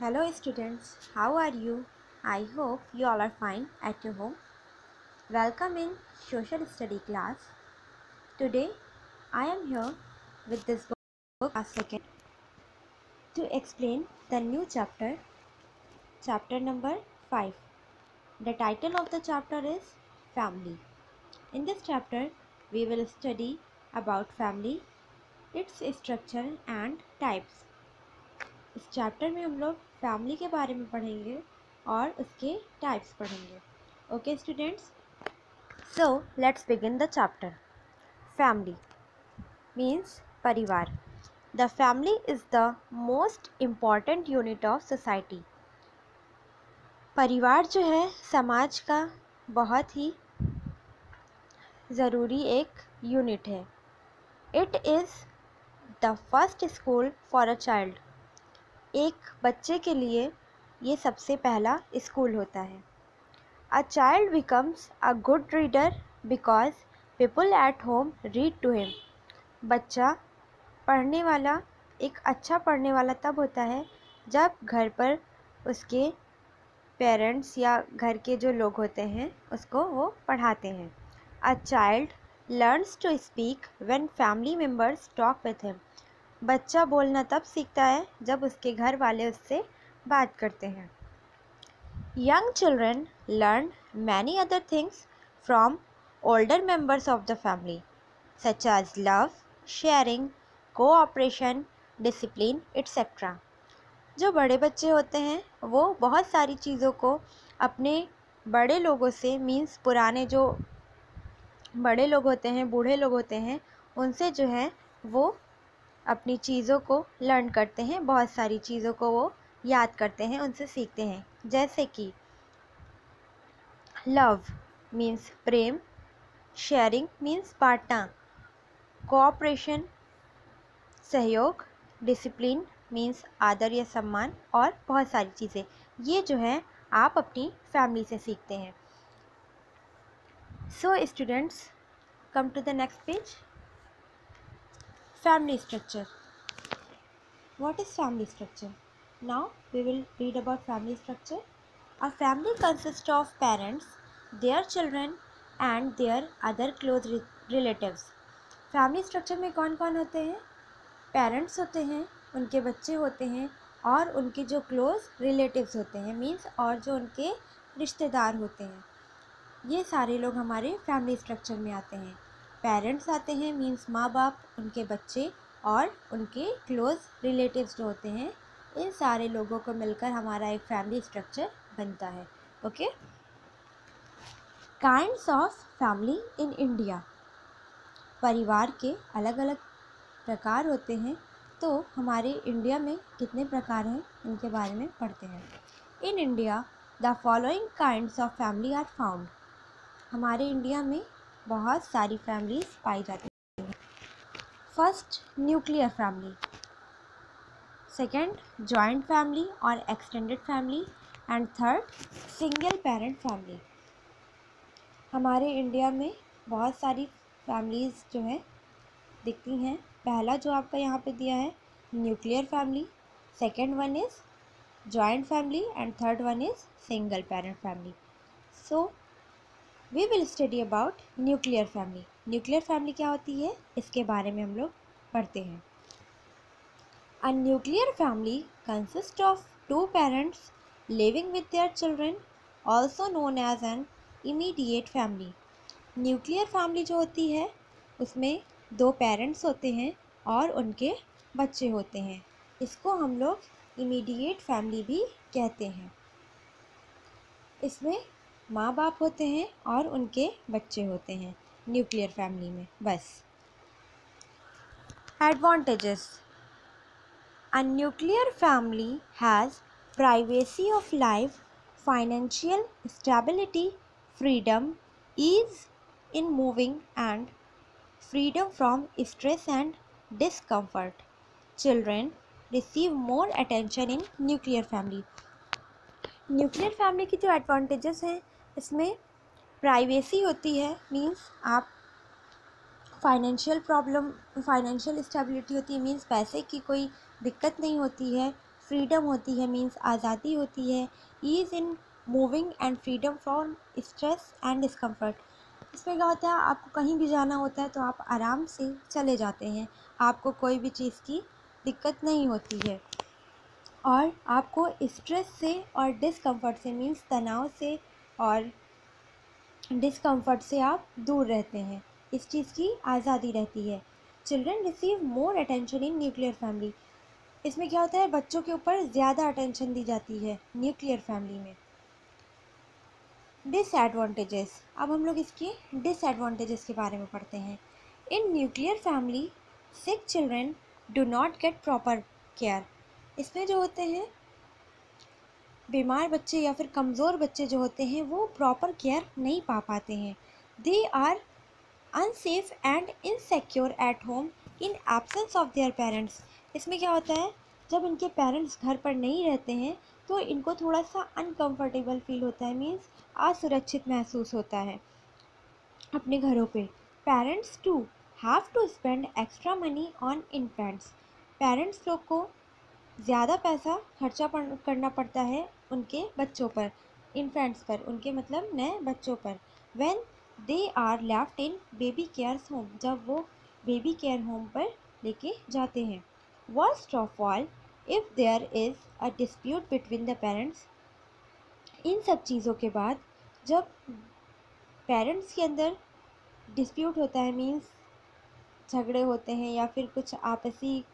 Hello students, how are you? I hope you all are fine at your home. Welcome in social study class. Today I am here with this book a second to explain the new chapter, chapter number 5. The title of the chapter is Family. In this chapter we will study about family, its structure and types. इस chapter में हम लोग family के बारे में पढ़ेंगे और उसके टाइप्स पढ़ेंगे। Okay students so let's begin the chapter family means परिवार। The family is the most important unit of society परिवार जो है, समाज का बहुत ही ज़रूरी एक यूनिट है। It is the first school for a child एक बच्चे के लिए ये सबसे पहला स्कूल होता है। A child becomes a good reader because people at home read to him बच्चा पढ़ने वाला, एक अच्छा पढ़ने वाला तब होता है जब घर पर उसके पेरेंट्स या घर के जो लोग होते हैं, उसको वो पढ़ाते हैं। A child learns to speak when family members talk with him बच्चा बोलना तब सीखता है जब उसके घर वाले उससे बात करते हैं। Young children learn many other things from older members of the family such as love sharing cooperation discipline etcetera जो बड़े बच्चे होते हैं, वो बहुत सारी चीज़ों को अपने बड़े लोगों से मीन्स पुराने जो बड़े लोग होते हैं, बूढ़े लोग होते हैं, उनसे जो है वो अपनी चीज़ों को लर्न करते हैं, बहुत सारी चीज़ों को वो याद करते हैं, उनसे सीखते हैं। जैसे कि लव मीन्स प्रेम शेयरिंग मीन्स बांटना। कोऑपरेशन सहयोग डिसिप्लिन मीन्स आदर या सम्मान और बहुत सारी चीज़ें। ये जो है, आप अपनी फैमिली से सीखते हैं। So students come to the next page family structure what is family structure now we will read about family structure a family consists of parents their children and their other close relatives family structure में कौन कौन होते हैं parents होते हैं उनके बच्चे होते हैं और उनके जो क्लोज रिलेटिव्स होते हैं मींस और जो उनके रिश्तेदार होते हैं ये सारे लोग हमारे फैमिली स्ट्रक्चर में आते हैं पेरेंट्स आते हैं मीन्स माँ बाप उनके बच्चे और उनके क्लोज़ रिलेटिव्स जो होते हैं, इन सारे लोगों को मिलकर हमारा एक फैमिली स्ट्रक्चर बनता है, okay? Kinds of family in India परिवार के अलग अलग प्रकार होते हैं तो हमारे इंडिया में कितने प्रकार हैं, इनके बारे में पढ़ते हैं। In India the following kinds of family are found हमारे इंडिया में बहुत सारी फैमिलीज़ पाई जाती हैं। First nuclear family second joint family और extended family and third single parent family हमारे इंडिया में बहुत सारी फैमिलीज़ जो हैं, दिखती हैं। पहला जो आपका यहाँ पे दिया है nuclear family second one is joint family and third one is single parent family so we will study about nuclear family nuclear family क्या होती है? इसके बारे में हम लोग पढ़ते हैं। A nuclear family consist of two parents living with their children also known as an immediate family nuclear family जो होती है, उसमें दो पेरेंट्स होते हैं और उनके बच्चे होते हैं। इसको हम लोग इमीडिएट फैमिली भी कहते हैं। इसमें माँ बाप होते हैं और उनके बच्चे होते हैं, न्यूक्लियर फैमिली में, बस। Advantages a nuclear family has privacy of life financial stability freedom ease in moving and freedom from stress and discomfort children receive more attention in nuclear family nuclear family की जो advantages हैं इसमें privacy होती है means आप financial problem financial stability होती है means पैसे की कोई दिक्कत नहीं होती है फ्रीडम होती है मीन्स आज़ादी होती है। Ease in moving and freedom from stress and discomfort इसमें क्या होता है, आपको कहीं भी जाना होता है तो आप आराम से चले जाते हैं। आपको कोई भी चीज़ की दिक्कत नहीं होती है। और आपको स्ट्रेस से और डिस्कम्फर्ट से मीन्स तनाव से और डिस्कम्फर्ट से आप दूर रहते हैं। इस चीज़ की आज़ादी रहती है। Children receive more attention in nuclear family इसमें क्या होता है? बच्चों के ऊपर ज़्यादा अटेंशन दी जाती है न्यूक्लियर फैमिली में। डिसएडवांटेजेस अब हम लोग इसके डिसएडवांटेजेस के बारे में पढ़ते हैं। In nuclear family sick children do not get proper care इसमें जो होते हैं बीमार बच्चे या फिर कमज़ोर बच्चे जो होते हैं, वो प्रॉपर केयर नहीं पा पाते हैं। They are unsafe and insecure at home in absence of their parents इसमें क्या होता है? जब इनके पेरेंट्स घर पर नहीं रहते हैं तो इनको थोड़ा सा अनकंफर्टेबल फील होता है मीन्स असुरक्षित महसूस होता है अपने घरों पे। Parents to have to spend extra money on infants parents लोग को ज़्यादा पैसा खर्चा पड़, करना पड़ता है उनके बच्चों पर इन्फेंट्स पर, उनके मतलब नए बच्चों पर। When they are left in baby care home जब वो बेबी केयर होम पर लेके जाते हैं। Worst of all if there is a dispute between the parents इन सब चीज़ों के बाद जब पेरेंट्स के अंदर डिस्प्यूट होता है मीन्स झगड़े होते हैं या फिर कुछ आपसी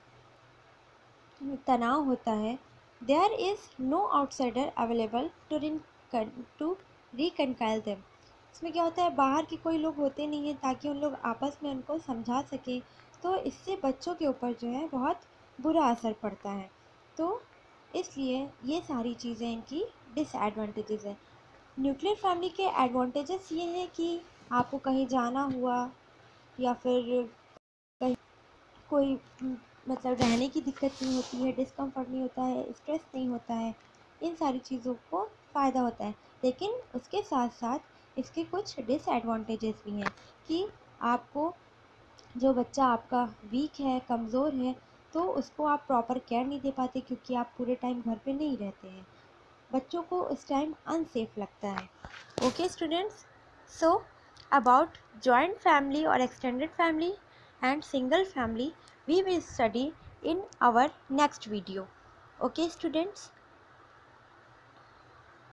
तनाव होता है। There is no outsider available to Rin to reconcile them इसमें क्या होता है? बाहर के कोई लोग होते नहीं हैं ताकि उन लोग आपस में उनको समझा सकें। तो इससे बच्चों के ऊपर जो है बहुत बुरा असर पड़ता है। तो इसलिए ये सारी चीज़ें इनकी डिसएडवांटेजेस हैं। न्यूक्लियर फैमिली के एडवांटेजेस ये हैं कि आपको कहीं जाना हुआ या फिर कहीं कोई मतलब रहने की दिक्कत नहीं होती है डिस्कम्फर्ट नहीं होता है स्ट्रेस नहीं होता है, इन सारी चीज़ों को फ़ायदा होता है। लेकिन उसके साथ साथ इसके कुछ डिसएडवांटेजेस भी हैं कि आपको, जो बच्चा आपका वीक है, कमज़ोर है तो उसको आप प्रॉपर केयर नहीं दे पाते क्योंकि आप पूरे टाइम घर पे नहीं रहते हैं। बच्चों को उस टाइम अनसेफ लगता है। Okay students so about joint family और extended family and single family we will study in our next video. Okay students